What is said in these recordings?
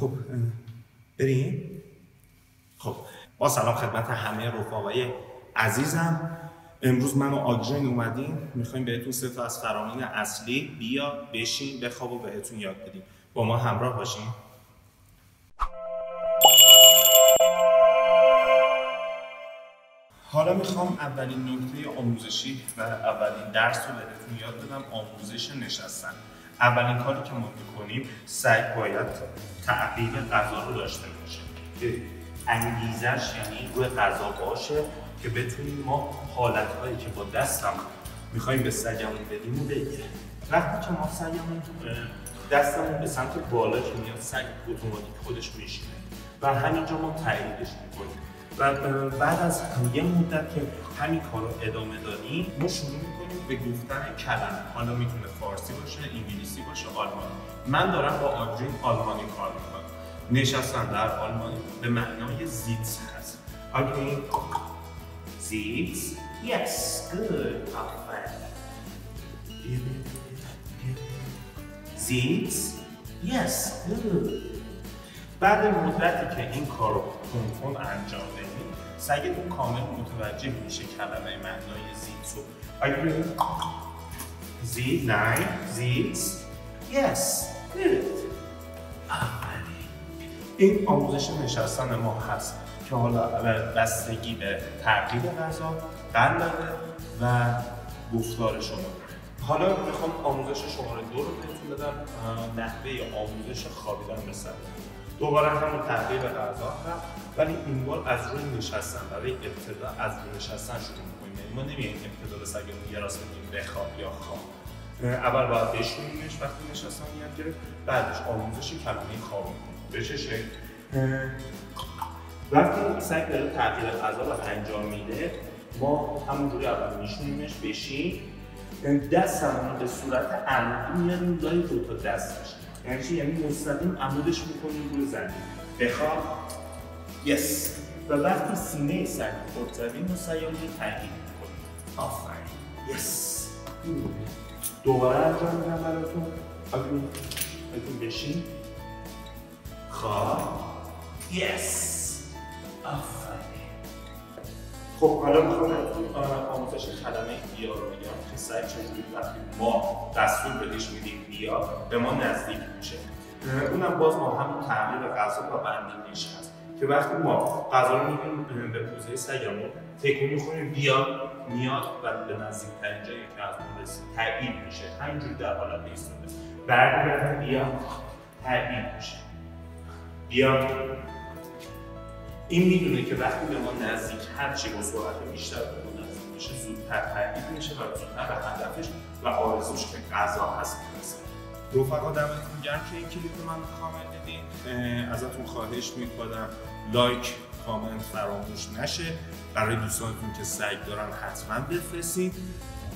خب بریم؟ خب با سلام خدمت همه رفقای عزیزم. امروز من و آگرین اومدیم می‌خوایم بهتون سه تا از فرامین اصلی بیا بشین بخواب و بهتون یاد بدیم. با ما همراه باشین. حالا می‌خوام اولین نکته آموزشی و اولین درس رو بهتون یاد بدم. آموزش نشستن. اولین کاری که ما می‌کنیم سعی باید تعقیب غذا رو داشته باشه انگیزش یعنی روی غذا باشه که بتونیم ما حالتهایی که با دستم می‌خوایم به سگمون بدیم و بگیره وقتی که ما سگمون دستمون به سمت بالا که میاد سگ اتوماتیک خودش میشینه. و همینجا ما تاییدش می‌کنیم. و بعد از یه مدت که همین کار رو ادامه دادیم ما شروع می‌کنیم به گفتن کلمه. حالا می‌تونه فارسی باشه انگلیسی باشه آلمانی. من دارم با آدرین آلمانی کار می‌کنم. نشستن در آلمانی. به معنای زیتس هست آدرین زیتس Yes, good. زیتس Yes, good. بعد مدتی که این کار رو تون انجام بدید سگتون کامل متوجه میشه کلمه معنای زیتس رو. اگر زیت نه. زیتس یس این آموزش نشستن ما هست که حالا بستگی به ترکیب غذا قلبه و گفتار شما. حالا می‌خوام آموزش شماره دو رو بهتون بدم. نحوه آموزش خوابیدن به دوباره همون تحقیق غذا ولی این بار از روی نشستن برای ابتدا از روی نشستن شروع می‌کنیم. یعنی ما نمیایم ابتدا به سگمون یه راست بگیم بخواب یا خواب. اول باید بشونیمش وقتی نشستن یاد گرفت. بعدش آموزش کلمه خواب به چه شکل؟ وقتی سگ داره تغییر غذا رو انجام میده ما همونجوری اول میشونیمش بشین. دستمون به صورت عمودی میاریم لای دو تا دستش یعنی چی؟ یعنی مستقیم عمودش می‌کنیم روی زمین. بخواب؟ یس و وقتی سینه سگ خورد زمین رو سیالی تغییر می‌کنیم. آفرین. یس دوباره انجام میدم براتون. اگه بشین خواب؟ یس آفرین. خب حالا می‌خوام آموزش کلمه بیا رو بگم که سعی چجوری وقتی ما دستور بهش میدیم بیا به ما نزدیک میشه. اونم باز ما همون تغییر غذا و بندینش هست که وقتی ما غذا رو میدیم به پوزه سگمون تکون می‌خوریم بیا میاد و به نزدیکترین جایی که از اون رسید تبعید میشه. همینجوری در حالت ایستاده. برمیگرده بیا تبعید میشه. بیا. این می‌دونه که وقتی به ما نزدیک هرچی با سرعت بیشتر به ما نزدیک میشه زودتر تبدیل میشه و زودتر به هدفش و آرزوش که غذا هست می‌رسه. رفقا دمتون گرم که این کلیپ من کامل دیدین. ازتون خواهش می‌کنم. لایک کامنت فراموش نشه. برای دوستانتون که سگ دارن حتما بفرستین.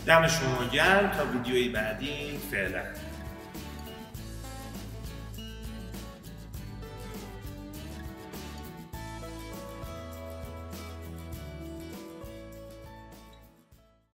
دم شما گرم. تا ویدیوی بعدی فعلا.